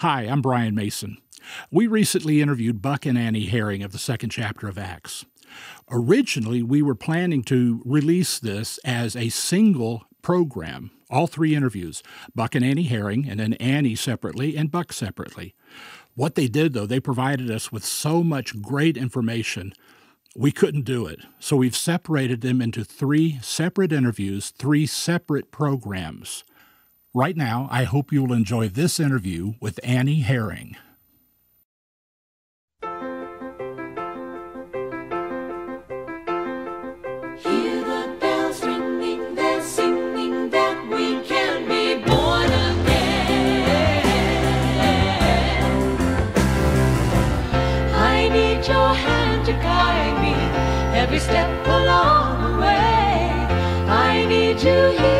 Hi, I'm Brian Mason. We recently interviewed Buck and Annie Herring of the second chapter of Acts. Originally, we were planning to release this as a single program, all three interviews Buck and Annie Herring, and then Annie separately and Buck separately. What they did, though, they provided us with so much great information, we couldn't do it. So we've separated them into three separate interviews, three separate programs. Right now, I hope you will enjoy this interview with Annie Herring. Every step along the way. I need you here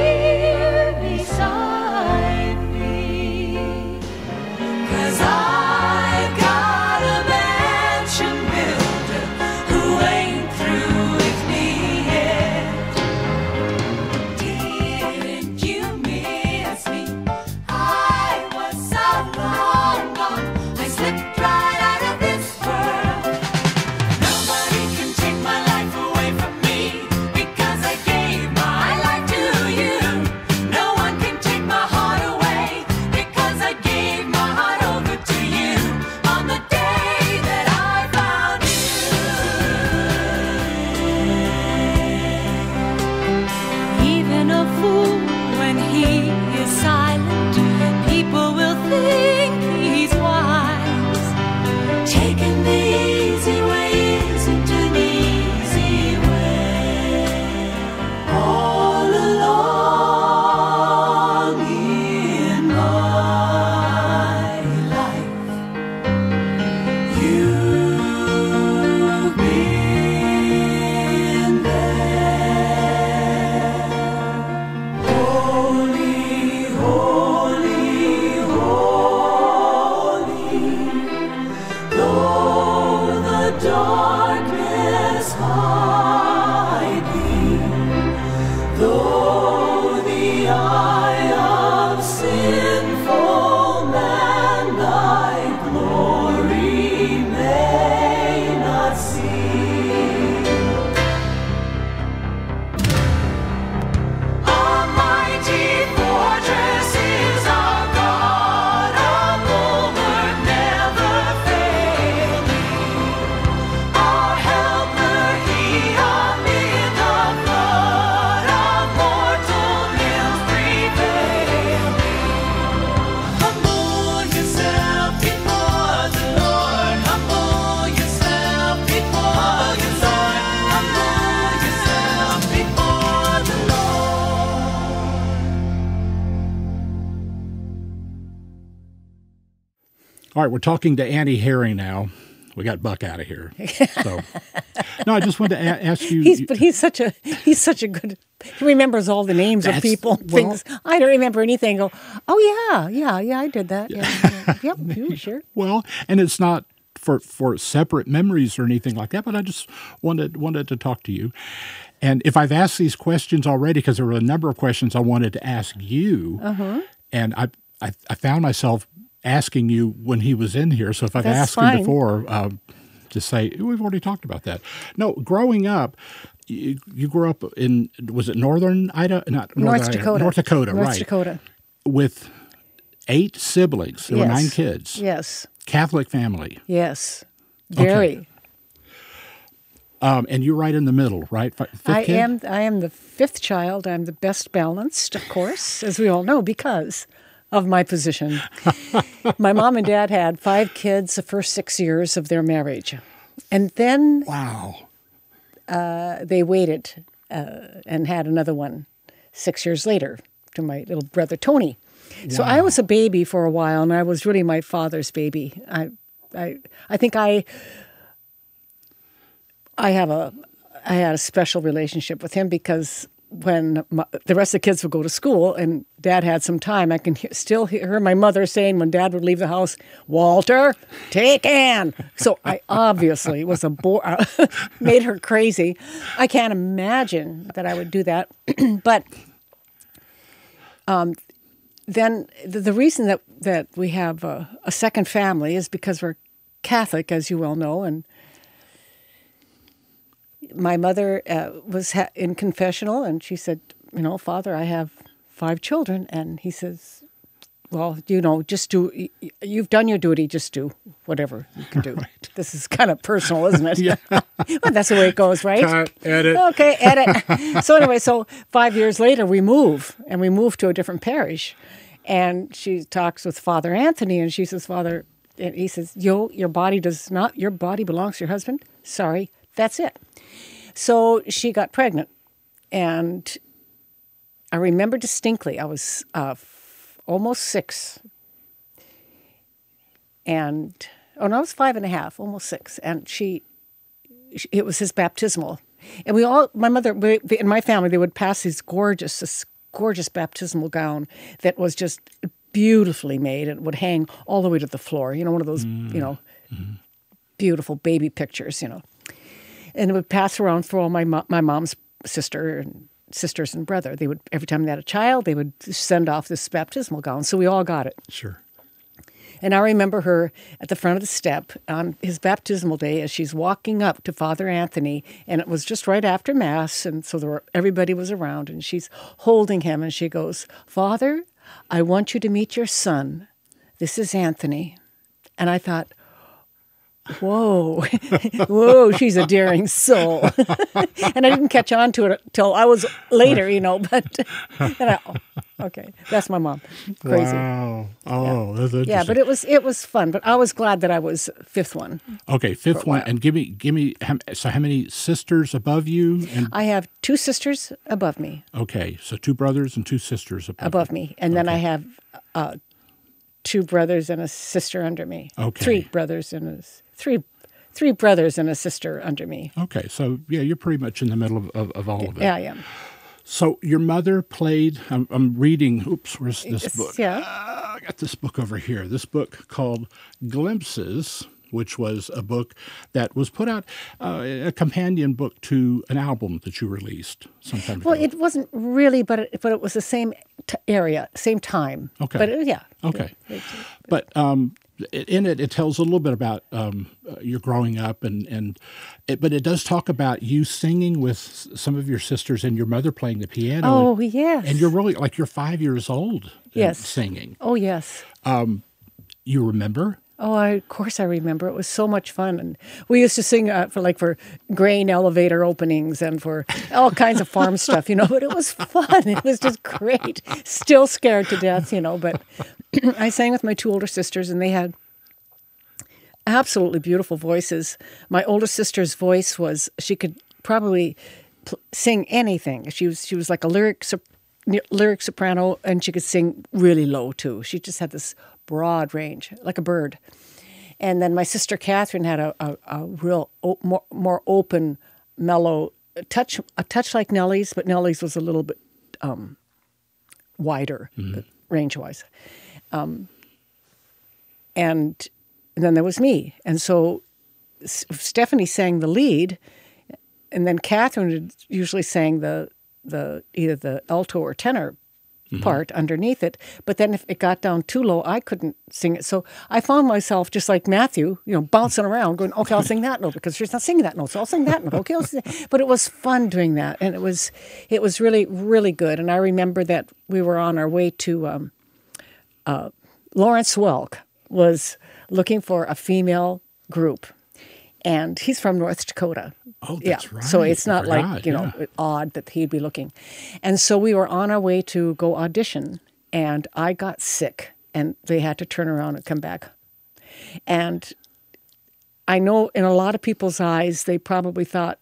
All right, we're talking to Annie Herring now. We got Buck out of here. So, no, I just wanted to ask you. He's but he's such a he's such a good. He remembers all the names of people, well- things. I don't remember anything. Go, oh yeah, yeah, yeah, I did that. Yeah, yeah. yep, yeah, sure. Well, and it's not for for separate memories or anything like that, but I just wanted wanted to talk to you. And if I've asked these questions already, because there were a number of questions I wanted to ask you, Uh-huh. and I, I I found myself asking you when he was in here. So if I've That's asked fine. him before, um, just say we've already talked about that. No, growing up. You, you grew up in was it northern Idaho? Not northern North Idaho, Dakota. North Dakota, right. North right? Dakota. With eight siblings. There were nine kids. Yes, Catholic family. yes, very. Um, and you're right in the middle, right? Fifth I kid? am. I am the fifth child. I'm the best balanced, of course, as we all know, because of my position. my mom and dad had five kids the first six years of their marriage, and then Wow. they waited uh, and had another one six years later to my little brother Tony. So I was a baby for a while, and I was really my father's baby. I, I, I think I, I have a, I had a special relationship with him because when my, the rest of the kids would go to school and Dad had some time, I can he- still hear my mother saying when Dad would leave the house, "Walter, take Ann." So I obviously was a bore, made her crazy. I can't imagine that I would do that, but um, then the, the reason that, that we have a, a second family is because we're Catholic, as you well know, and my mother uh, was ha- in confessional, and she said, "You know, Father, I have five children," and he says, "Well, you know, just do. You've done your duty. Just do whatever you can do." This is kind of personal, isn't it? Yeah. well, that's the way it goes, right? Cut, edit. Okay, edit. so anyway, so five years later, we move, and we move to a different parish, and she talks with Father Anthony, and she says, "Father," and he says, "Yo, your body does not. Your body belongs to your husband. Sorry, that's it." So she got pregnant, and I remember distinctly. I was uh, f- almost six, and oh no, I was five and a half, almost six, and she she- it was his baptismal. And we all, my mother, we- in my family, they would pass these gorgeous, this gorgeous baptismal gown that was just beautifully made and would hang all the way to the floor. You know, one of those, you know, beautiful baby pictures, you know. And it would pass around for all my, mo- my mom's sister and sisters and brother. They would, every time they had a child, they would send off this baptismal gown. So we all got it. Sure. And I remember her at the front of the step on his baptismal day as she's walking up to Father Anthony, and it was just right after Mass, and so there were, everybody was around, and she's holding him, and she goes, "Father, I want you to meet your son. This is Anthony." And I thought, Whoa, whoa, she's a daring soul. and I didn't catch on to it till I was later, you know, but I, oh, okay, that's my mom. Crazy. Wow. Oh, that's interesting. Yeah, but it was it was fun. But I was glad that I was fifth one. okay, fifth one, and give me, give me. So, how many sisters above you? And I have two sisters above me, okay, so two brothers and two sisters above. above me, and then I have uh, two brothers and a sister under me. Okay. Three brothers and a three three brothers and a sister under me. Okay, so yeah, you're pretty much in the middle of, of, of all of it. Yeah, I am. So your mother played. I'm, I'm reading. Oops, where's this It's- book? yeah. Ah, I got this book over here. This book called Glimpses, which was a book that was put out, uh, a companion book to an album that you released sometime ago. Well, it wasn't really, but it, but it was the same t- area, same time. Okay. But it, yeah. Okay. It- But um, in it, it tells a little bit about um, uh, your growing up, and and it, but it does talk about you singing with some of your sisters and your mother playing the piano. Oh yes. and you're really like you're five years old. Yes. singing. Oh yes. You remember? Oh, I, of course I remember. It was so much fun, and we used to sing uh, for like for grain elevator openings and for all kinds of farm stuff, you know. But it was fun. It was just great. Still scared to death, you know. But I sang with my two older sisters, and they had absolutely beautiful voices. My older sister's voice was she could probably sing anything. She was she was like a lyric lyric soprano, and she could sing really low too. She just had this broad range, like a bird. And then my sister Catherine had a, a, a real o- more, more open, mellow touch, a touch like Nellie's, but Nellie's was a little bit um, wider range wise. Um, and, and then there was me. And so S- Stephanie sang the lead, and then Catherine usually sang the, the either the alto or tenor part underneath it. But then if it got down too low, I couldn't sing it. So I found myself just like Matthew, you know, bouncing around, going, "Okay, I'll sing that note because she's not singing that note, so I'll sing that note." Okay, but it was fun doing that, and it was it was really really good. And I remember that we were on our way to um, uh, Lawrence Welk was looking for a female group. And he's from North Dakota. Oh, yeah. that's So it's not like, you know, yeah. odd that he'd be looking. And so we were on our way to go audition, and I got sick, and they had to turn around and come back. And I know in a lot of people's eyes, they probably thought,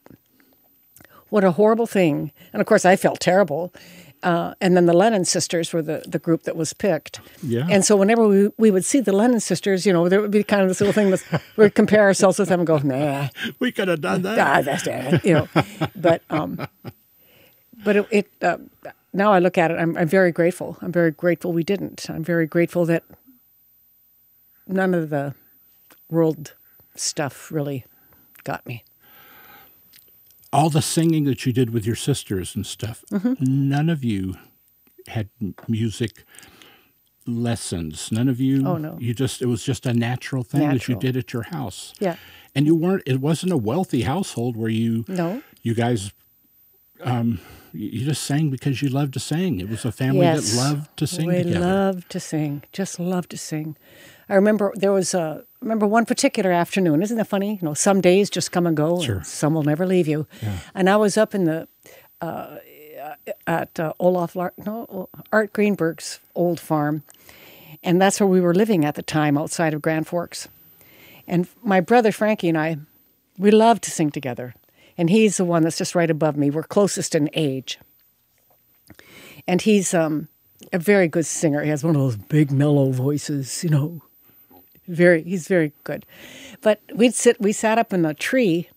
what a horrible thing. And of course, I felt terrible. Uh, and then the Lennon sisters were the, the group that was picked. Yeah. And so whenever we, we would see the Lennon sisters, you know, there would be kind of this little thing that we'd compare ourselves with them and go, nah, We could have done that. ah, that's it, you know. But um, but it, it uh, now I look at it, I'm I'm very grateful. I'm very grateful we didn't. I'm very grateful that none of the world stuff really got me. All the singing that you did with your sisters and stuff. Mm-hmm. None of you had music lessons. None of you. Oh, no. You just it was just a natural thing that you did at your house. Yeah. And you weren't. It wasn't a wealthy household where you. No. You guys. Um, you just sang because you loved to sing. It was a family Yes. that loved to sing we together. loved to sing, just loved to sing. I remember there was a remember one particular afternoon. Isn't that funny? You know, some days just come and go, Sure. and some will never leave you. Yeah. And I was up in the uh, at uh, Olaf Lar- no Art Greenberg's old farm, and that's where we were living at the time, outside of Grand Forks. And my brother Frankie and I, we loved to sing together. And he's the one that's just right above me. We're closest in age and he's um, a very good singer. He has one of those big mellow voices, you know. Very, he's very good. But we'd sit, we sat up in a tree,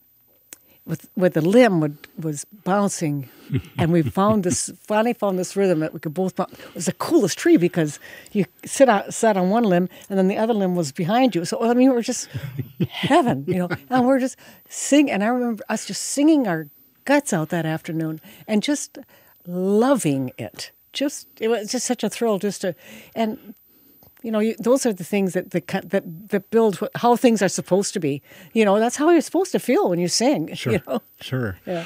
with with the limb would, was bouncing, and we found this finally found this rhythm that we could both. bounce. It was the coolest tree because you sit out, sat on one limb, and then the other limb was behind you. So I mean, we were just heaven, you know. And we're just sing, and I remember us just singing our guts out that afternoon, and just loving it. Just it was just such a thrill just to and you know you, those are the things that cut- that that build how things are supposed to be. You know that's how you're supposed to feel when you sing. Sure. You know? Sure. Yeah.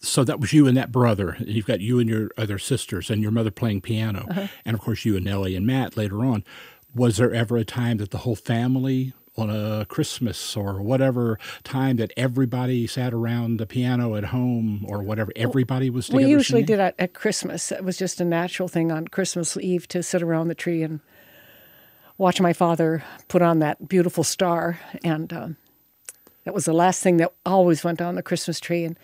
So that was you and that brother. You've got you and your other sisters and your mother playing piano. Uh-huh. And of course, you and Nellie and Matt later on. Was there ever a time that the whole family on a Christmas or whatever time that everybody sat around the piano at home or whatever? Everybody was together. We usually singing? did at, at Christmas. It was just a natural thing on Christmas Eve to sit around the tree and watch my father put on that beautiful star. And um, that was the last thing that always went on the Christmas tree. And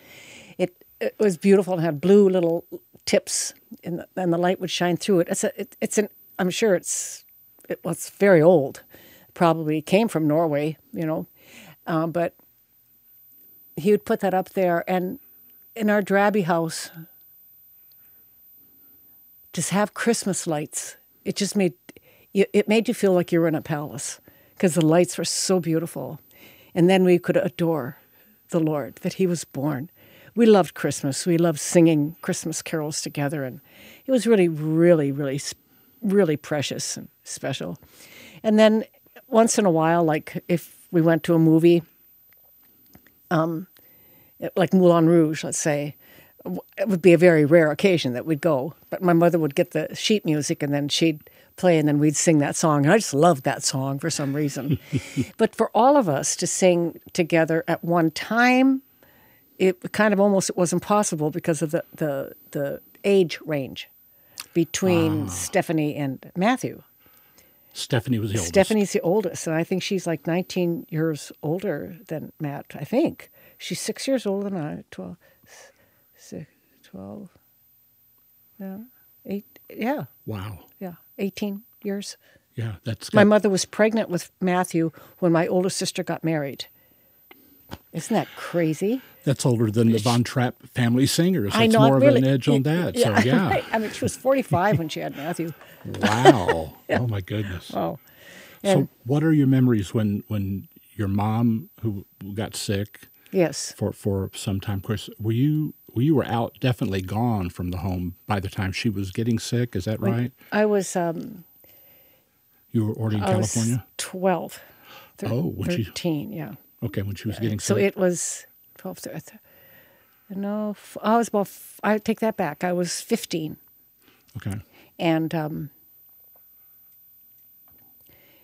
it, it was beautiful and had blue little tips, and the, and the light would shine through it. It's a, it, it's an. I'm sure it's it was very old. Probably came from Norway, you know, um, but he would put that up there. And in our drabby house just have christmas lights. It just made it made you feel like you were in a palace because the lights were so beautiful. And then we could adore the lord that he was born. We loved christmas. We loved singing christmas carols together. And it was really really really really precious and special. And then once in a while like if we went to a movie um, like Moulin Rouge, let's say, it would be a very rare occasion that we'd go. But my mother would get the sheet music and then she'd play and then we'd sing that song. And I just loved that song for some reason. but for all of us to sing together at one time, it kind of almost it was impossible because of the, the, the age range between ah. Stephanie and Matthew. Stephanie was the oldest. Stephanie's the oldest, and I think she's like 19 years older than Matt. I think she's six years older than I. 12, six, 12, no, eight, yeah, Wow. yeah, 18 years. Yeah, that's My mother was pregnant with Matthew when my older sister got married. Isn't that crazy? That's older than the Von Trapp family singers. That's I know. more really, of an edge on that. So yeah. I mean, she was 45 when she had Matthew. Wow. Oh my goodness. Oh, So what are your memories when when your mom who got sick yes. for for some time? Of course, were you well, you were out definitely gone from the home by the time she was getting sick. Is that right? I was um, You were already in I was California. 12. thir- Oh, when she- 13, yeah. Okay, when she was getting sick. So it was 12, thir- thir- no, f- I was about, I take that back. I was 15. okay. And um,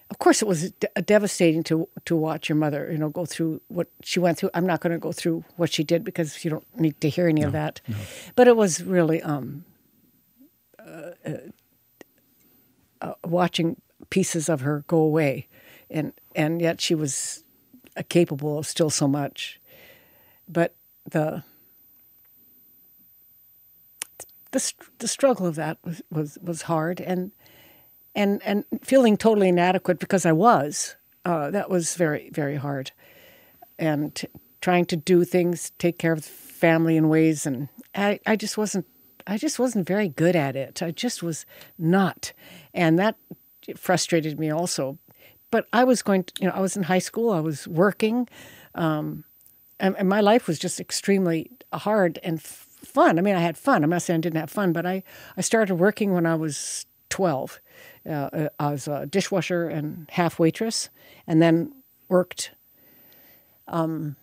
of course, it was de- devastating to, to watch your mother, you know, go through what she went through. I'm not going to go through what she did because you don't need to hear any of that. But it was really um, uh, uh, watching pieces of her go away. And, and yet she was uh, capable of still so much. But the the the struggle of that was was, was hard and and and feeling totally inadequate because I was uh, that was very very hard. And t- trying to do things take care of the family in ways and I, I just wasn't I just wasn't very good at it. I just was not. And that frustrated me also. But I was going to you know I was in high school I was working and, and my life was just extremely hard and fun. I mean, I had fun. I'm not saying I didn't have fun, but I, I started working when I was 12 uh, uh, as a dishwasher and half waitress, and then worked um,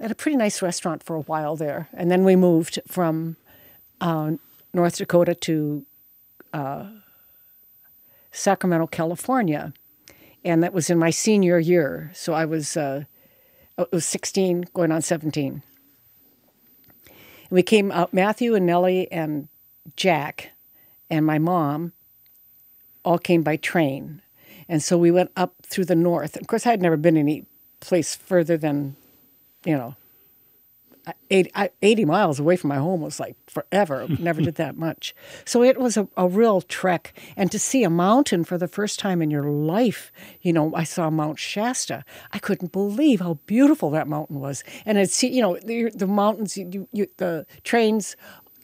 at a pretty nice restaurant for a while there. And then we moved from uh, North Dakota to uh, Sacramento, California, and that was in my senior year. So I was uh, I was 16, going on 17. And we came out, Matthew and Nellie and Jack and my mom all came by train. And so we went up through the north. Of course, I had never been any place further than, you know, 80, 80 miles away from my home was like forever. Never did that much. So it was a, a real trek. And to see a mountain for the first time in your life, you know, I saw Mount Shasta. I couldn't believe how beautiful that mountain was. And it's, see, you know, the, the mountains, you, you, the trains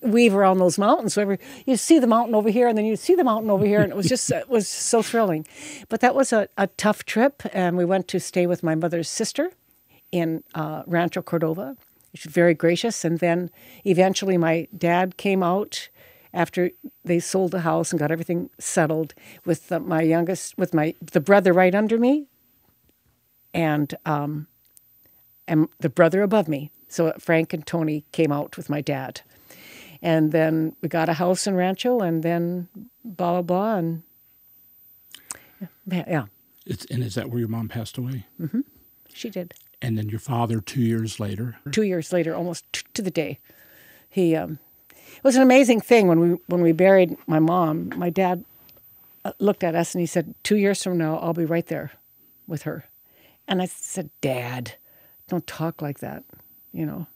weave around those mountains. So every, you see the mountain over here and then you see the mountain over here. And it was just, it was so thrilling. But that was a, a tough trip. And we went to stay with my mother's sister in uh, Rancho Cordova. Very gracious. And then eventually my dad came out after they sold the house and got everything settled with the, my youngest, with my the brother right under me, and um, and the brother above me. So Frank and Tony came out with my dad, and then we got a house in Rancho, and then blah blah blah, and yeah, yeah It's, and is that where your mom passed away? Mm -hmm. she did. And then your father, two years later. two years later, almost t- to the day. He um, it was an amazing thing when we when we buried my mom. My dad uh, looked at us and he said, two years from now, I'll be right there with her." And I said, "Dad, don't talk like that," you know.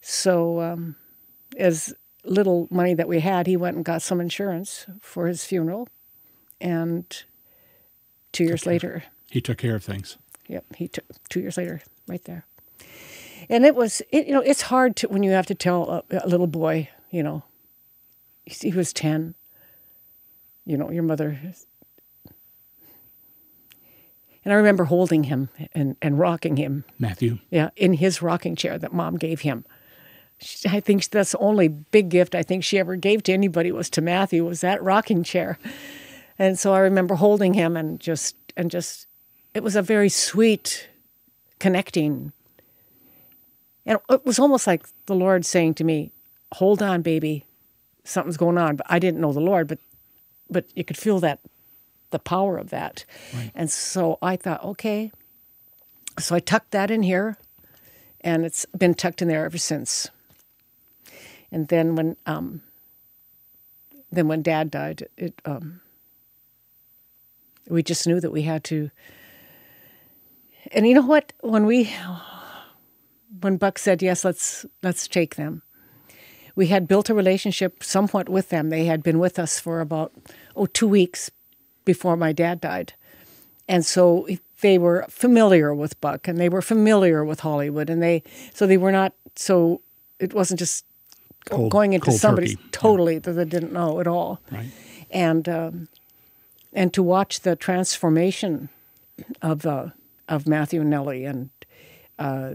So, um, as little money that we had, he went and got some insurance for his funeral, and two years later, He took care of things. Yep, he took two years later, right there. And it was, it, you know, it's hard to when you have to tell a, a little boy, you know, he was ten. You know, your mother. And I remember holding him and, and rocking him, Matthew. yeah, in his rocking chair that mom gave him. I think that's the only big gift I think she ever gave to anybody was to Matthew was that rocking chair. And so I remember holding him and just and just it was a very sweet connecting. And it was almost like the Lord saying to me, "Hold on, baby. Something's going on." But I didn't know the Lord, but but you could feel that the power of that. And so I thought, okay. So I tucked that in here and it's been tucked in there ever since. And then when um, then when Dad died, it um, we just knew that we had to. And you know what? When we when Buck said yes, let's let's take them. We had built a relationship somewhat with them. They had been with us for about oh two weeks before my dad died, and so they were familiar with Buck and they were familiar with Hollywood, and they so they were not so it wasn't just Cold- going into turkey. totally that they didn't know at all, Right. and um, and to watch the transformation of uh, of Matthew and Nellie and uh,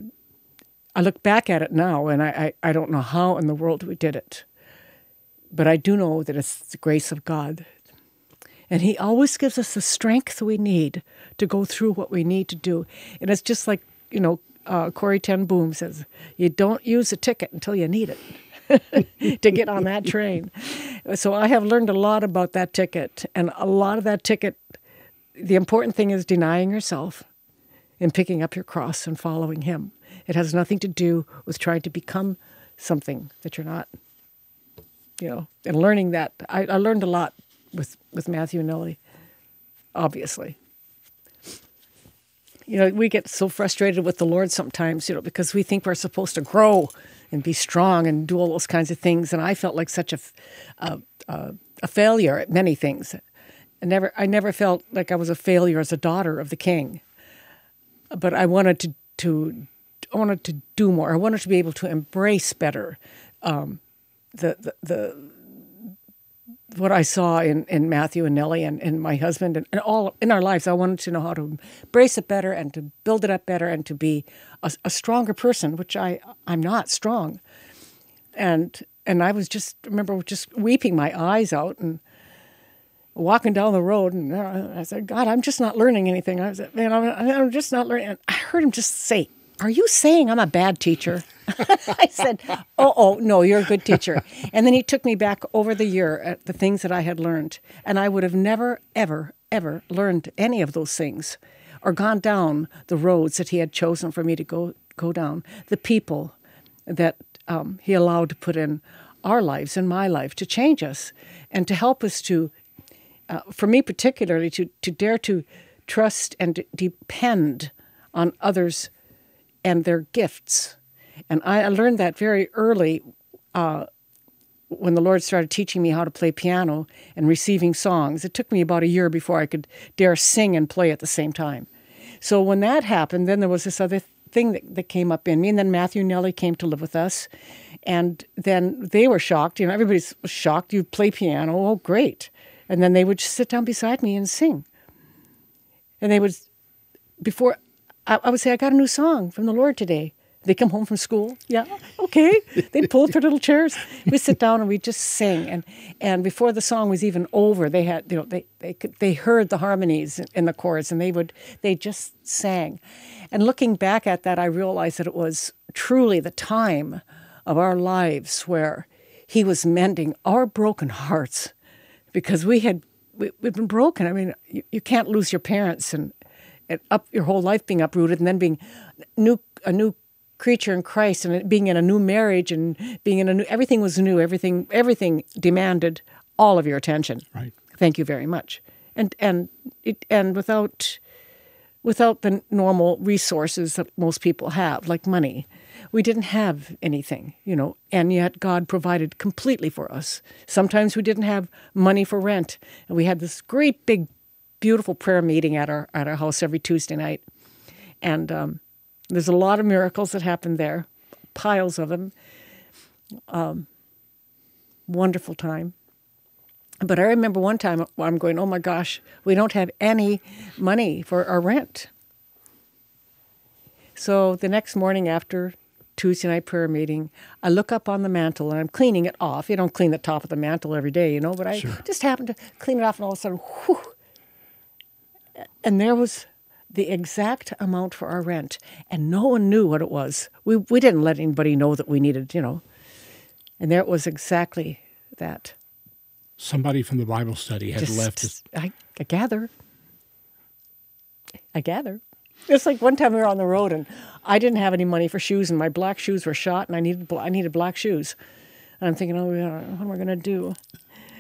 I look back at it now and I, I, I don't know how in the world we did it. But I do know that it's the grace of God. And He always gives us the strength we need to go through what we need to do. And it's just like, you know, uh, Corrie Ten Boom says, you don't use a ticket until you need it to get on that train. So I have learned a lot about that ticket. And a lot of that ticket, the important thing is denying yourself and picking up your cross and following Him. It has nothing to do with trying to become something that you're not. You know, and learning that I, I learned a lot with with Matthew and Nellie. Obviously, you know, we get so frustrated with the Lord sometimes, you know, because we think we're supposed to grow and be strong and do all those kinds of things. And I felt like such a a failure at many things. I never I never felt like I was a failure as a daughter of the King but I wanted to to I wanted to do more. I wanted to be able to embrace better um, the, the the what I saw in, in Matthew and Nellie and, and my husband and, and all in our lives. I wanted to know how to embrace it better and to build it up better and to be a, a stronger person, which I I'm not strong. And and I was just remember just weeping my eyes out and walking down the road, and uh, I said, God, I'm just not learning anything. I said, man, I'm, I'm just not learning. And I heard him just say, Are you saying I'm a bad teacher? I said, Oh, oh, no, you're a good teacher. And then he took me back over the year at the things that I had learned, and I would have never, ever, ever learned any of those things or gone down the roads that he had chosen for me to go go down. The people that um, he allowed to put in our lives, in my life, to change us and to help us to, uh, for me particularly, to, to dare to trust and depend on others and their gifts. And I, I learned that very early uh, when the Lord started teaching me how to play piano and receiving songs. It took me about a year before I could dare sing and play at the same time. So when that happened, then there was this other thing that, that came up in me. And then Matthew Nellie came to live with us. And then they were shocked. You know, everybody's shocked. You play piano. Oh, great. And then they would sit down beside me and sing. And they would, before, I, I would say, I got a new song from the Lord today. They come home from school. Yeah, okay. They'd pull up their little chairs. We sit down and we just sing. And and before the song was even over, they had you know they they could they heard the harmonies in the chords and they would they just sang. And looking back at that, I realized that it was truly the time of our lives where He was mending our broken hearts because we had we, we'd been broken. I mean, you, you can't lose your parents and, and up your whole life being uprooted and then being new a new creature in Christ and being in a new marriage and being in a new everything was new. Everything everything demanded all of your attention. Right. Thank you very much. And and it and without without the normal resources that most people have, like money. We didn't have anything, you know, and yet God provided completely for us. Sometimes we didn't have money for rent, and we had this great big, beautiful prayer meeting at our at our house every Tuesday night, and um, there's a lot of miracles that happened there, piles of them. Um, wonderful time. But I remember one time I'm going, oh my gosh, we don't have any money for our rent. So the next morning after Tuesday night prayer meeting, I look up on the mantle and I'm cleaning it off. You don't clean the top of the mantle every day, you know, but I just happened to clean it off and all of a sudden, whew, and there was the exact amount for our rent, and no one knew what it was. We we didn't let anybody know that we needed, you know. And there it was exactly that. Somebody from the Bible study had Just- left. I, I gather. I gather. It's like one time we were on the road and I didn't have any money for shoes, and my black shoes were shot, and I needed I needed black shoes. And I'm thinking, oh, what am I going to do?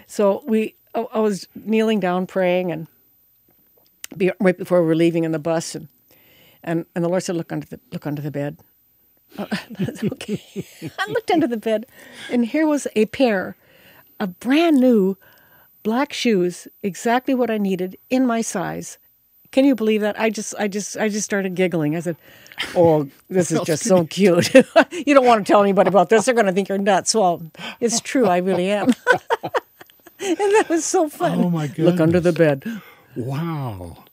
So we, I I was kneeling down praying, and be, right before we were leaving in the bus, and and, and the Lord said, look under the look under the bed. okay. I looked under the bed, and here was a pair of brand new black shoes, exactly what I needed in my size. Can you believe that? I just, I just, I just started giggling. I said, "Oh, this is just so cute. you don't want to tell anybody about this; they're going to think you're nuts." Well, it's true. I really am. and that was so fun. Oh, my goodness! Look under the bed. Wow.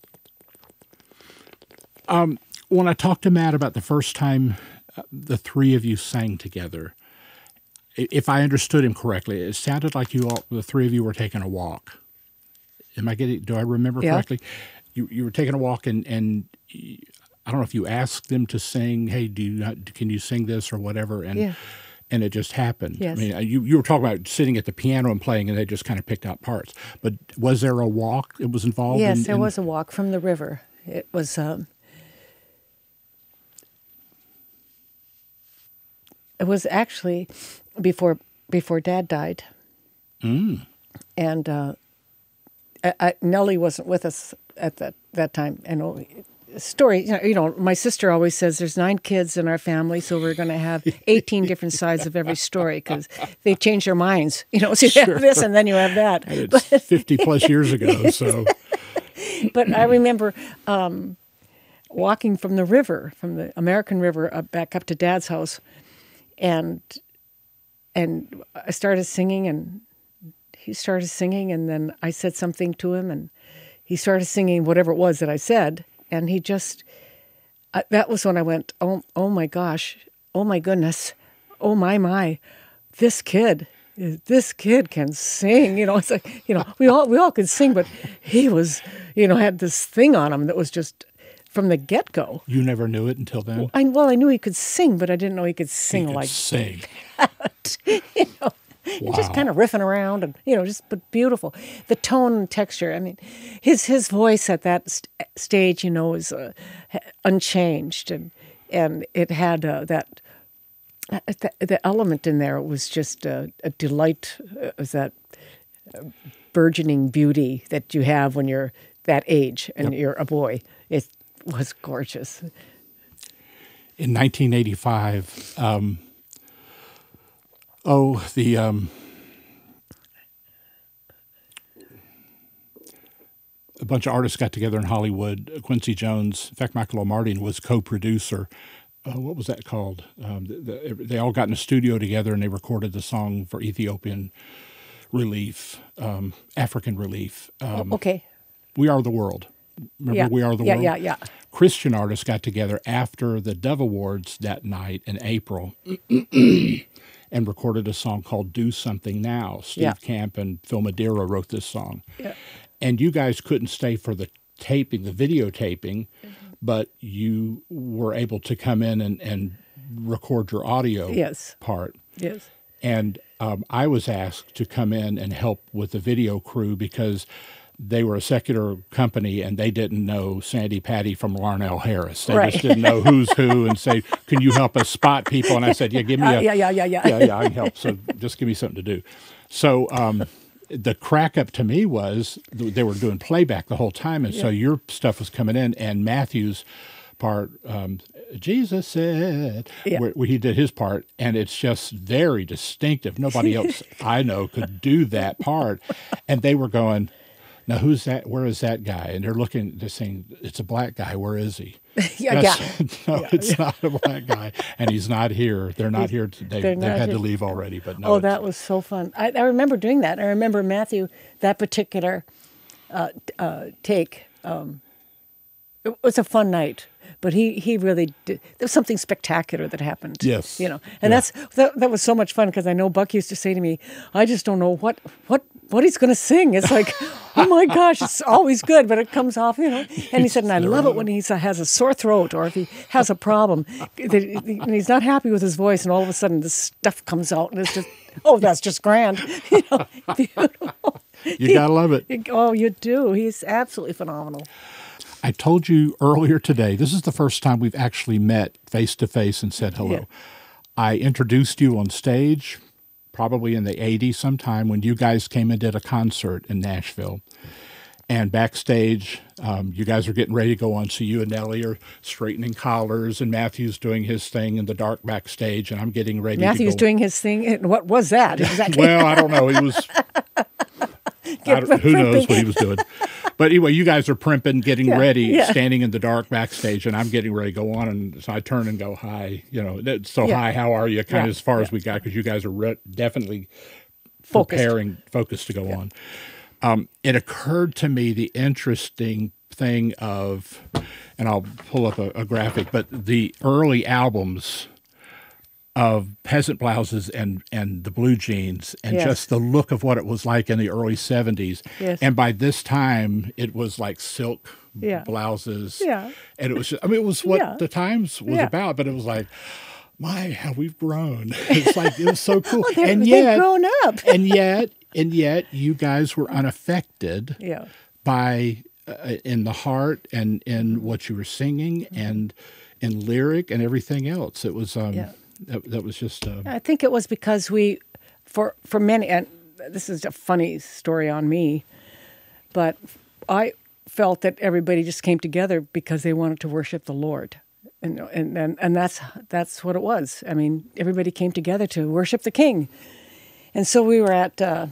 Um, when I talked to Matt about the first time uh, the three of you sang together, if I understood him correctly, it sounded like you all, the three of you were taking a walk. Am I getting? Do I remember Yeah. correctly? You you were taking a walk, and and I don't know if you asked them to sing. Hey, do you not, can you sing this or whatever? And Yeah. and it just happened. Yes. I mean, you you were talking about sitting at the piano and playing, and they just kind of picked out parts. But was there a walk that was involved? Yes, in, there in- was a walk from the river. It was. Um, it was actually before before Dad died, and uh, I, I, Nellie wasn't with us at that that time. And oh, story, you know, you know, my sister always says there's nine kids in our family, so we're going to have 18 different sides of every story because they change their minds. You know, so you have this and then you have that. It's 50 plus years ago. So, but I remember um, walking from the river, from the American River, up, back up to Dad's house, and and I started singing, and he started singing, and then I said something to him, and he started singing whatever it was that I said, and he just I, that was when I went, oh oh my gosh, oh my goodness, oh my my, this kid, this kid can sing. You know, it's like you know we all we all could sing, but he was you know had this thing on him that was just from the get go. You never knew it until then. I well, I knew he could sing, but I didn't know he could sing You could like sing. you know, and just kind of riffing around and you know, just but beautiful. The tone and texture. I mean, his his voice at that st- stage, you know, is uh, unchanged, and and it had uh, that. uh, The, the element in there was just a, a delight. Uh, was that uh, burgeoning beauty that you have when you're that age and you're a boy? It was gorgeous. in 1985, um, oh, the um, a bunch of artists got together in Hollywood. Quincy Jones, in fact, Michael Omartian was co-producer. Uh, what was that called? Um, the, the, they all got in a studio together and they recorded the song for Ethiopian relief, um, African relief. Um, okay. we Are the World. Remember Yeah. We Are the Yeah, World? yeah, yeah. Christian artists got together after the Dove Awards that night in April and recorded a song called Do Something Now. Steve Yeah. Camp and Phil Madeira wrote this song. Yeah. And you guys couldn't stay for the taping, the videotaping, but you were able to come in and, and record your audio Yes. part. Yes. And um, I was asked to come in and help with the video crew because they were a secular company and they didn't know Sandi Patty from Larnell Harris. They Right. just didn't know who's who and say, "Can you help us spot people?" And I said, "Yeah, give me Uh, a yeah, yeah, yeah, yeah. yeah, yeah, I can help. So just give me something to do." So um, the crack up to me was th- they were doing playback the whole time, and so your stuff was coming in, and Matthew's part, um, Jesus said, Yeah. where, where he did his part, and it's just very distinctive. Nobody else I know could do that part, and they were going. Now who's that? Where is that guy? And they're looking. They're saying it's a black guy. Where is he? Yeah, That's- no, it's not a black guy, and he's not here. They're not here today. they're They've not had to leave already. But no, Oh, that was so fun. I, I remember doing that. I remember Matthew, that particular uh, uh, take. Um, it was a fun night, but he, he really did. There was something spectacular that happened. Yes. You know, and Yeah. that's that, that was so much fun because I know Buck used to say to me, I just don't know what, what, what he's going to sing. It's like, oh my gosh, it's always good, but it comes off, you know. And he said, and I love it when he has a sore throat or if he has a problem that- and he's not happy with his voice, and all of a sudden this stuff comes out, and it's just, oh, that's just grand. You know, beautiful. you gotta love it. Oh, you do. He's absolutely phenomenal. I told you earlier today. This is the first time we've actually met face to face and said hello. Yeah. I introduced you on stage, probably in the '80s, sometime when you guys came and did a concert in Nashville. And backstage, um, you guys are getting ready to go on. So you and Nellie are straightening collars, and Matthew's doing his thing in the dark backstage, and I'm getting ready. Matthew's to go. doing his thing. And what was that exactly? Well, I don't know. He was. I who knows what he was doing? But anyway, you guys are primping, getting Yeah, ready, yeah. standing in the dark backstage, and I'm getting ready to go on. And so I turn and go, "Hi, you know, so Yeah. hi, how are you?" Kind of as far as we got because you guys are re- definitely Focused. preparing, focused to go on. Um, it occurred to me the interesting thing of, and I'll pull up a, a graphic, but the early albums of peasant blouses and and the blue jeans and Yes. just the look of what it was like in the early 70s Yes. and by this time it was like silk Yeah. blouses Yeah. and it was just, i mean it was what Yeah. the times was Yeah. about but it was like my how we've grown it's like it was so cool They're- and yet grown up. and yet and yet you guys were unaffected Yeah. by uh, in the heart and in what you were singing and in lyric and everything else it was um Yeah. That, that was just uh, I think it was because we, for for many, and this is a funny story on me, but I felt that everybody just came together because they wanted to worship the Lord, and and and, and that's that's what it was. I mean, everybody came together to worship the King, and so we were at uh,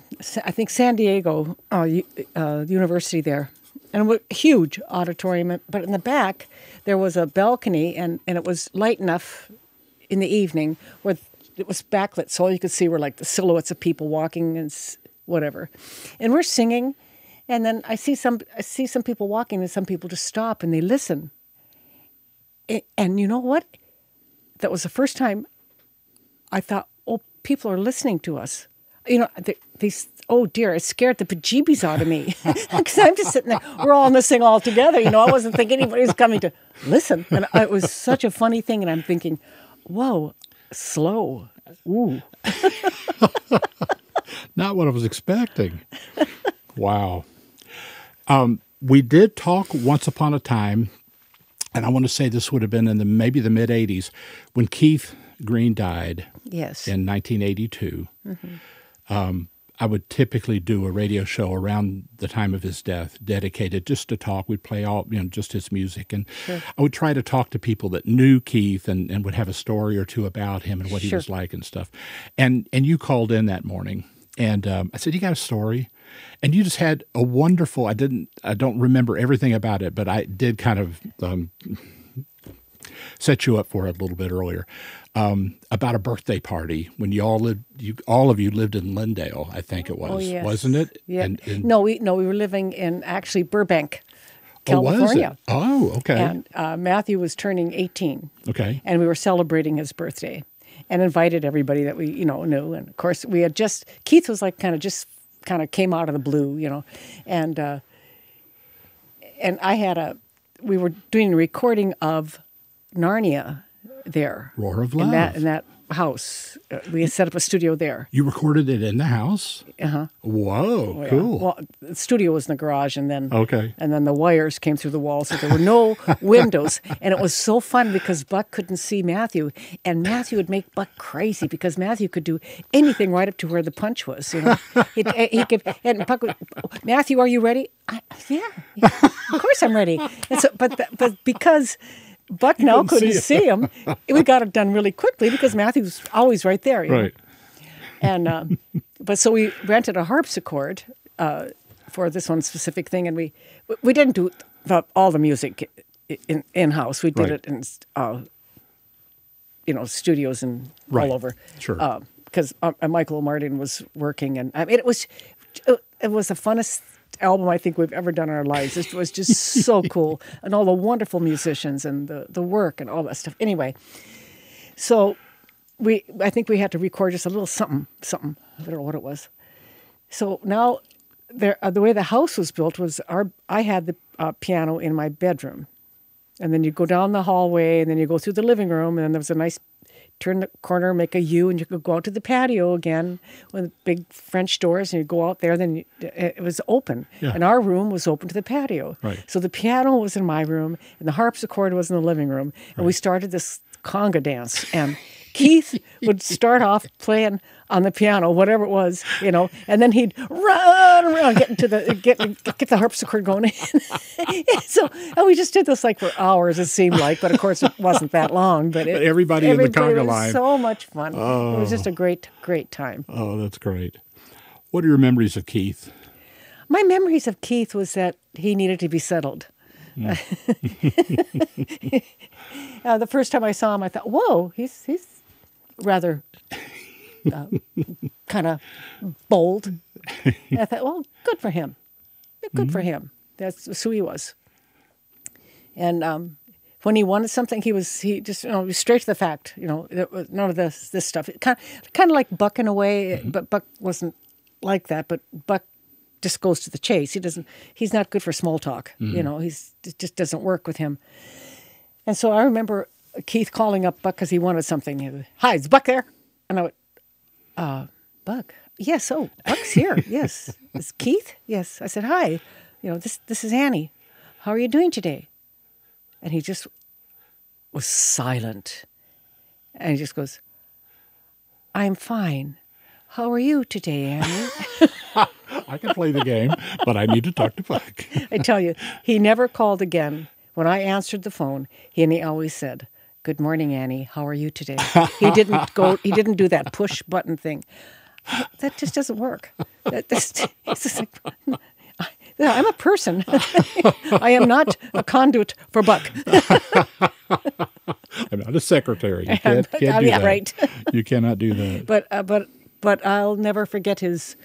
I think San Diego uh, uh, University there, and a huge auditorium, but in the back there was a balcony, and and it was light enough in the evening where it was backlit, so all you could see were like the silhouettes of people walking and whatever. And we're singing, and then I see some I see some people walking, and some people just stop and they listen. And you know what? That was the first time I thought, oh, people are listening to us. You know, they, they oh dear, it scared the bejeebies out of me because I'm just sitting there. We're all in this thing all together. You know, I wasn't thinking anybody was coming to listen, and it was such a funny thing. And I'm thinking, whoa, slow. Ooh, Not what I was expecting. wow. Um, we did talk once upon a time, and I want to say this would have been in the maybe the mid '80s when Keith Green died yes, in 1982. Um, I would typically do a radio show around the time of his death, dedicated just to talk. We'd play all, you know, just his music, and I would try to talk to people that knew Keith and, and would have a story or two about him and what he was like and stuff. And and you called in that morning, and um, I said, "You got a story?" And you just had a wonderful. I didn't. I don't remember everything about it, but I did kind of um, set you up for it a little bit earlier um, about a birthday party when you all lived. You all of you lived in Lindale, I think it was, oh yes, wasn't it? Yeah. And, and- no, we no, we were living in actually Burbank, oh? California. Oh, okay, And uh, Matthew was turning 18. okay. and we were celebrating his birthday and invited everybody that we you know knew and of course we had just keith was like kind of just kind of came out of the blue you know and uh and i had a we were doing a recording of narnia there Roar of in that Love. in that house Uh, we set up a studio there You recorded it in the house. uh-huh Whoa, Yeah. cool. well the studio was in the garage and then Okay. and then the wires came through the walls so there were no windows and it was so fun because buck couldn't see matthew and matthew would make buck crazy because matthew could do anything right up to where the punch was you know He'd- eh, he could and buck would, matthew are you ready I, yeah, yeah of course i'm ready and so, but th- but because buck now couldn't see see him we got it done really quickly because matthew was always right there you know? right. and um, but so we rented a harpsichord uh, for this one specific thing, and we we didn't do the, all the music in in house. We did Right. it in uh, you know studios and Right. all over. Sure. because uh, Michael Omartian was working, and I mean it was it was the funnest album I think we've ever done in our lives. It was just so cool, and all the wonderful musicians and the the work and all that stuff. Anyway, so we I think we had to record just a little something, something. I don't know what it was. So now, there uh, the way the house was built was our I had the uh, piano in my bedroom, and then you go down the hallway, and then you go through the living room, and then there was a nice turn the corner, make a U, and you could go out to the patio again with big French doors, and you go out there. Then you, it was open, Yeah. and our room was open to the patio. Right. So the piano was in my room, and the harpsichord was in the living room, and we started this conga dance. And Keith would start off playing on the piano, whatever it was, you know, and then he'd run around, get into the get get the harpsichord going. so and we just did this like for hours. It seemed like, but of course it wasn't that long. But, it, But everybody in the everybody conga was line. so much fun. It was just a great great time. Oh, that's great. What are your memories of Keith? My memories of Keith was that he needed to be settled. Hmm. uh, the first time I saw him, I thought, "Whoa, he's he's rather uh, kind of bold." And I thought, "Well, good for him. Good Hmm. for him. That's who he was." And um, when he wanted something, he was he just you know straight to the fact. You know, none of this this stuff. Kind kind of like Buck in a way, but Buck wasn't like that. But Buck just goes to the chase. He doesn't. He's not good for small talk. You know, he's it just doesn't work with him. And so I remember Keith calling up Buck because he wanted something. He was, Hi, is Buck there? And I went, uh, Buck. Yes. Oh, Buck's here. yes. Is Keith? Yes. I said, Hi. You know, this this is Annie. How are you doing today? And he just was silent. And he just goes, I'm fine. How are you today, Annie? I can play the game, but I need to talk to Buck. I tell you, he never called again. When I answered the phone, he and he always said, "Good morning, Annie. How are you today?" He didn't go. He didn't do that push button thing. That just doesn't work. That, just like, I'm a person. I am not a conduit for Buck. I'm not a secretary. You can't, can't Oh, do yeah, that. right. You cannot do that. But uh, but but I'll never forget his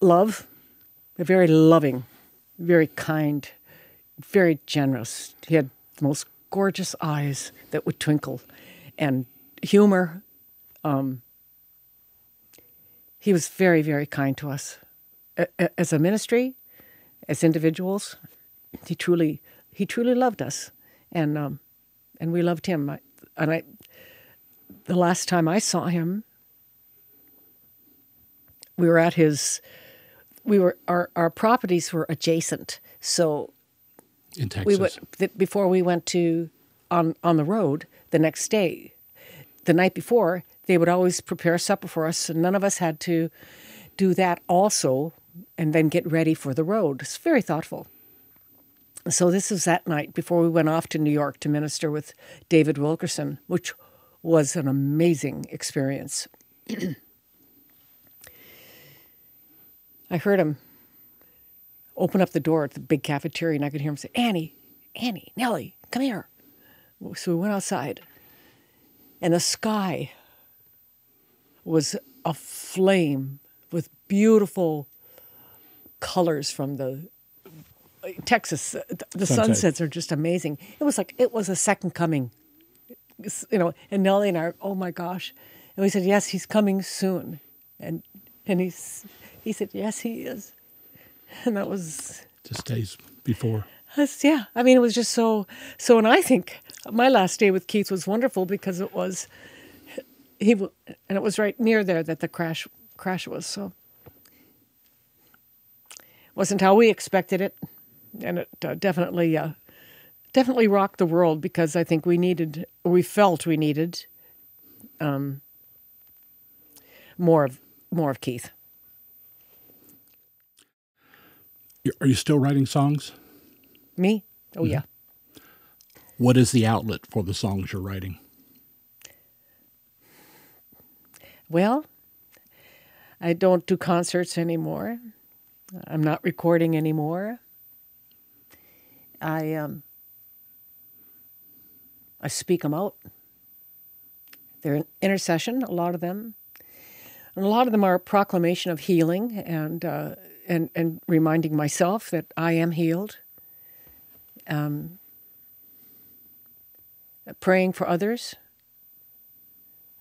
love. Very loving, very kind, very generous. He had the most gorgeous eyes that would twinkle, and humor. um, he was very, very kind to us as a ministry, as individuals. He truly, he truly loved us, and um, and we loved him. I, and I, the last time I saw him, we were at his. We were our our properties were adjacent, so in Texas. we would th- before we went to on on the road the next day. The night before they would always prepare supper for us and none of us had to do that also and then get ready for the road. It's very thoughtful. So this was that night before we went off to new york to minister with david wilkerson which was an amazing experience. I heard him open up the door at the big cafeteria and I could hear him say, Annie, Annie, Nellie, come here. So we went outside and the sky was aflame with beautiful colors from the Texas. The, the Sunset. sunsets are just amazing. It was like, it was a second coming, you know, and Nellie and I, oh my gosh. And we said, yes, he's coming soon. And, and he's, he said, yes, he is. And that was just days before. that's, yeah, I mean, it was just so so. And I think my last day with Keith was wonderful because it was he and it was right near there that the crash crash was. So wasn't how we expected it, and it uh, definitely uh, definitely rocked the world because I think we needed, we felt we needed, um, more of more of Keith. You- Are you still writing songs? Me? Oh yeah. What is the outlet for the songs you're writing? Well, I don't do concerts anymore. I'm not recording anymore. I um I speak them out. They're an intercession, a lot of them, and a lot of them are a proclamation of healing and uh, and and reminding myself that I am healed. Um, praying for others.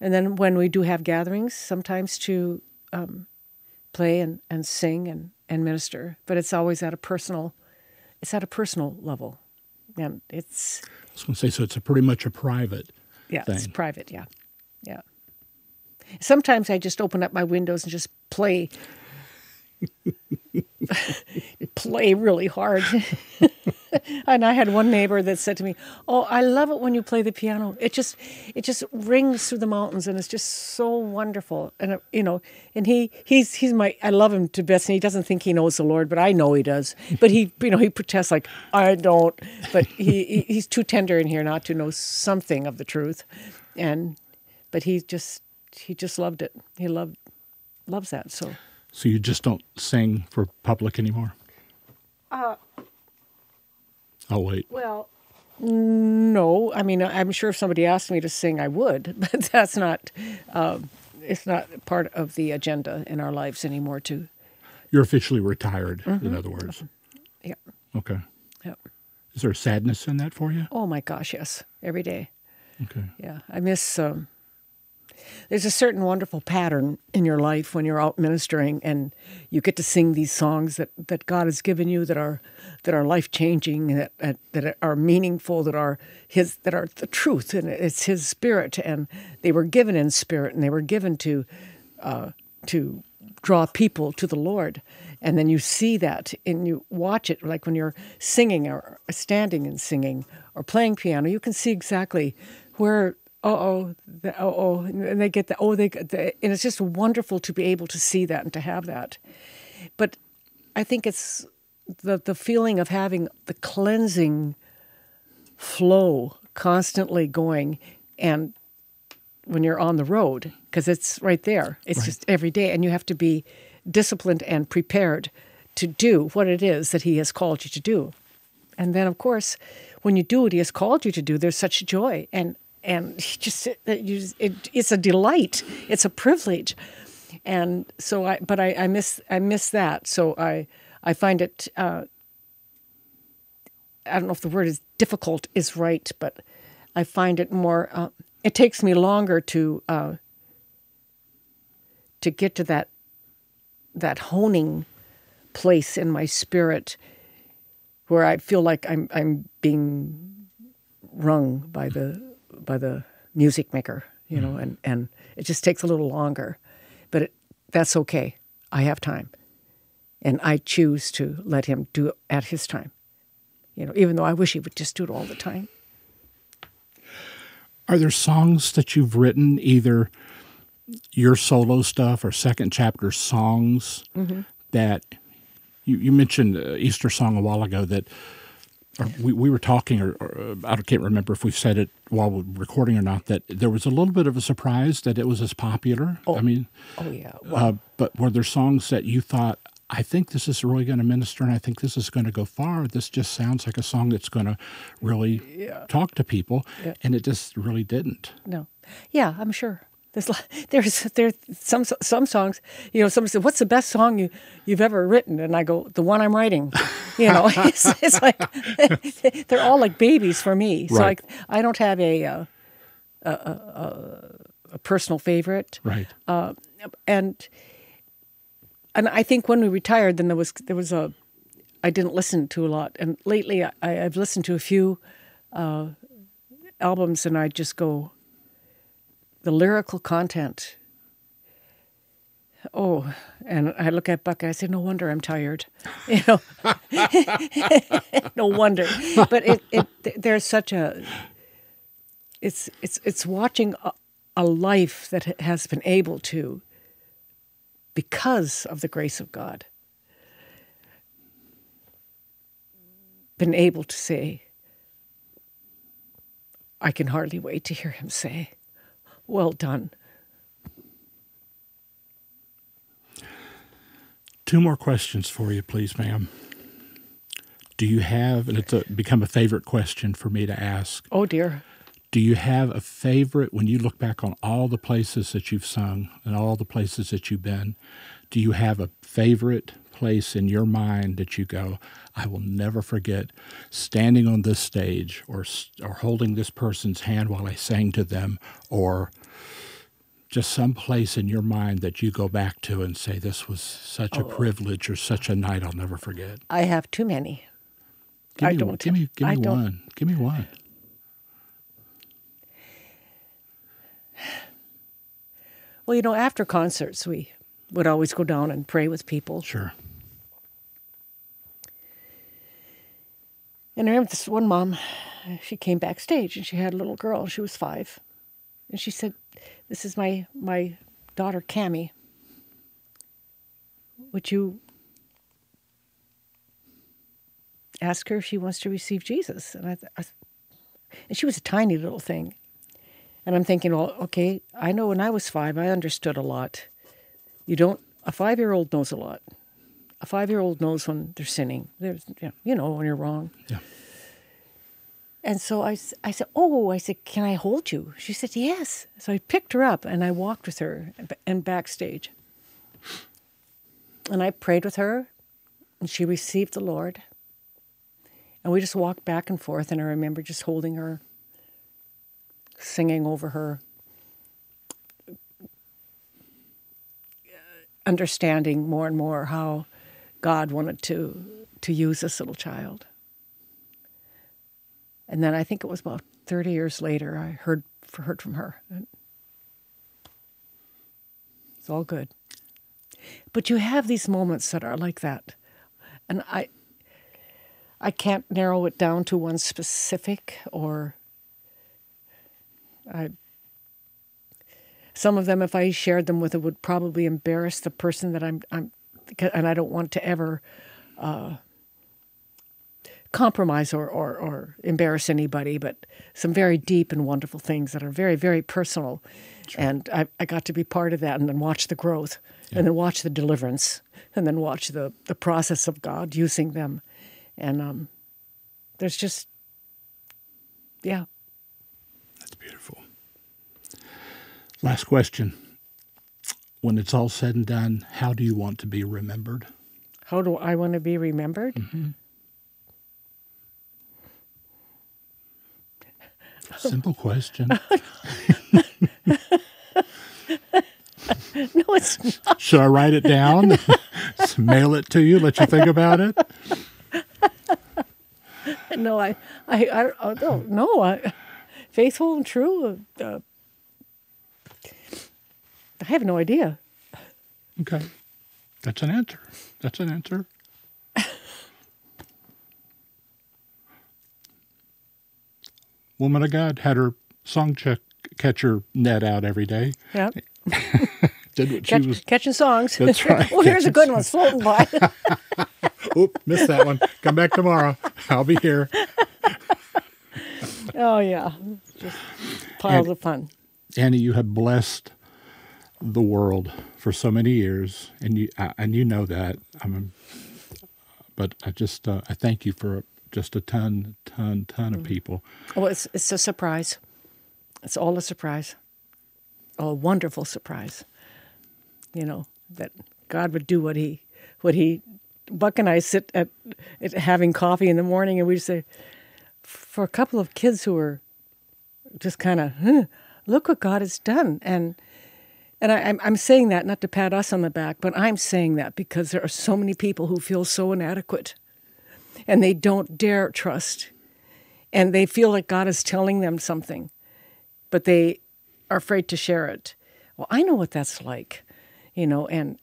And then when we do have gatherings, sometimes to um, play and, and sing and, and minister, but it's always at a personal, it's at a personal level, and it's I was going to say, so it's a pretty much a private yeah, it's private, yeah, yeah. Sometimes I just open up my windows and just play, play really hard. and I had one neighbor that said to me, "Oh, I love it when you play the piano. It just, it just rings through the mountains, and it's just so wonderful." And uh, you know, and he, he's, he's my, I love him to bits, and he doesn't think he knows the Lord, but I know he does. But he, you know, he protests like I don't, but he, he he's too tender in here not to know something of the truth, and, but he just, he just loved it. He loved, loves that. So. So you just don't sing for public anymore? Uh, oh, wait. Well, no. I mean, I'm sure if somebody asked me to sing, I would, but that's not. Um, it's not part of the agenda in our lives anymore. To You're officially retired, Mm-hmm. in other words. yeah, Okay. yeah. Is there sadness in that for you? Oh my gosh, yes, every day. Okay. Yeah, I miss. Um, there's a certain wonderful pattern in your life when you're out ministering and you get to sing these songs that, that God has given you that are that are life changing, that, that that are meaningful, that are His that are the truth, and it's His Spirit, and they were given in spirit, and they were given to uh, to draw people to the Lord. And then you see that and you watch it, like when you're singing or standing and singing or playing piano, you can see exactly where, oh, oh, oh, oh, and they get the, oh, they get the, and it's just wonderful to be able to see that and to have that. But I think it's the, the feeling of having the cleansing flow constantly going and when you're on the road because it's right there. It's just every day, and you have to be disciplined and prepared to do what it is that He has called you to do. And then, of course, when you do what He has called you to do, there's such joy and and just you it, it's a delight. It's a privilege, and so I. But I, I miss I miss that. So I I find it. Uh, I don't know if the word is difficult is right, but I find it more. Uh, it takes me longer to uh, to get to that that honing place in my spirit where I feel like I'm I'm being wrung by the by the music maker, you know, and and it just takes a little longer, but it, that's okay. I have time, and I choose to let him do it at his time. You know, even though I wish he would just do it all the time. Are there songs that you've written, either your solo stuff or second chapter songs, that you, you mentioned uh, Easter song a while ago that we, we were talking, or, or uh, I can't remember if we said it while we were recording or not, that there was a little bit of a surprise that it was as popular. I mean, Oh yeah, uh, but were there songs that you thought, I think this is really going to minister and I think this is going to go far? This just sounds like a song that's going to really talk to people. And it just really didn't. No. Yeah, I'm sure. There's there's there's some some songs. You know, somebody said, "What's the best song you you've ever written?" And I go, "The one I'm writing." You know, it's, it's like they're all like babies for me. So Right. I I don't have a uh, a, a, a, a personal favorite. Right. and and I think when we retired, then there was there was a I didn't listen to a lot, and lately I, I've listened to a few uh, albums, and I just go the lyrical content. Oh, and I look at Buck and I say, "No wonder I'm tired," you know. no wonder, but it, it there's such a it's it's it's watching a, a life that has been able to because of the grace of God been able to say I can hardly wait to hear him say well done Two more questions for you, please, ma'am. Do you have, and it's a, become a favorite question for me to ask, oh dear do you have a favorite when you look back on all the places that you've sung and all the places that you've been? Do you have a favorite place in your mind that you go, I will never forget standing on this stage or or holding this person's hand while I sang to them or just some place in your mind that you go back to and say this was such a oh. privilege or such a night I'll never forget. I have too many Give I me, don't. give me give I me don't. one. Give me one. well you know after concerts we would always go down and pray with people Sure. And I remember this one mom, she came backstage and she had a little girl. She was five, and she said, "This is my my daughter Cami. Would you ask her if she wants to receive Jesus?" And I, I and she was a tiny little thing, and I'm thinking, well, okay, I know when I was five, I understood a lot. You don't. A five year old knows a lot. A five year old knows when they're sinning. There's, you know, you know when you're wrong. Yeah. And so I, I said, Oh, I said, can I hold you? She said, Yes. So I picked her up and I walked with her and- and backstage. And I prayed with her and she received the Lord. And we just walked back and forth. And I remember just holding her, singing over her, uh, understanding more and more how God wanted to, to use this little child. And then I think it was about 30 years later, I heard, heard from her. It's all good. But you have these moments that are like that. And I, I can't narrow it down to one specific or I, some of them, if I shared them with it, would probably embarrass the person that I'm, I'm and I don't want to ever compromise or, or, or embarrass anybody, but some very deep and wonderful things that are very, very personal. And I, I got to be part of that and then watch the growth and then watch the deliverance and then watch the, the process of God using them. And um, there's just, yeah. That's beautiful. Last question. When it's all said and done, how do you want to be remembered? How do I want to be remembered? Simple question. No, it's not. Should I write it down? Mail it to you, let you think about it? No, I, I, I, I don't know. I, faithful and true. Uh, I have no idea. Okay. That's an answer. That's an answer. Woman of God had her song check catcher net out every day. Yeah, Did what Catch, she was. catching songs. That's right, oh, here's a good one. Floating by. Oop, missed that one. Come back tomorrow. I'll be here. oh yeah, just piles And- of fun. Annie, you have blessed the world for so many years, and you and you know that. I'm, but I just uh, I thank you for just a ton, ton, ton of people. Oh, it's it's a surprise. It's all a surprise. A wonderful surprise. You know that God would do what he what he. Buck and I sit at, at having coffee in the morning, and we say, for a couple of kids who are just kind of, huh, look what God has done, and and I, I'm I'm saying that not to pat us on the back, but I'm saying that because there are so many people who feel so inadequate, and they don't dare trust and they feel like God is telling them something, but they are afraid to share it. Well, I know what that's like, you know, and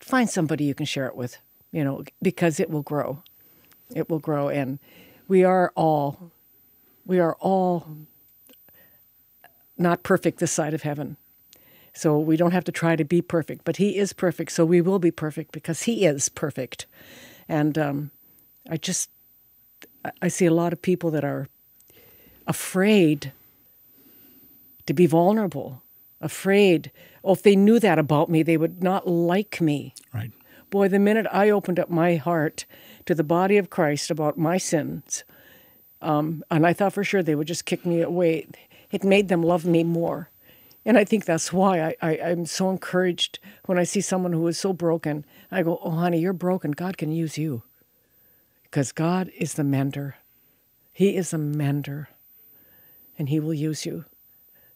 find somebody you can share it with, you know, because it will grow. It will grow. And we are all, we are all not perfect this side of heaven. So we don't have to try to be perfect, but He is perfect. So we will be perfect because He is perfect. And um, I just, I- see a lot of people that are afraid to be vulnerable, afraid. Oh, if they knew that about me, they would not like me. Right. Boy, the minute I opened up my heart to the body of Christ about my sins, um, and I thought for sure they would just kick me away, it made them love me more. And I think that's why I, I, I'm so encouraged when I see someone who is so broken. I go, Oh, honey, you're broken. God can use you. Because God is the mender. He is a mender. And He will use you.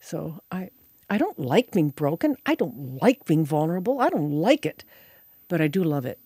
So I, I don't like being broken. I don't like being vulnerable. I don't like it. But I do love it.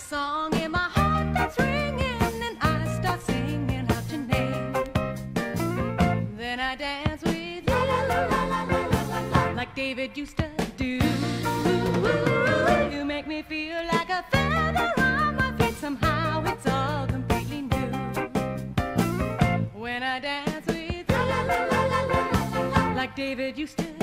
Song in my heart that's ringing, and I start singing out your name. Then I dance with la la la la la la la la like David used to do. You make me feel like a feather on my feet. Somehow it's all completely new. When I dance with la la la la la la like David used to.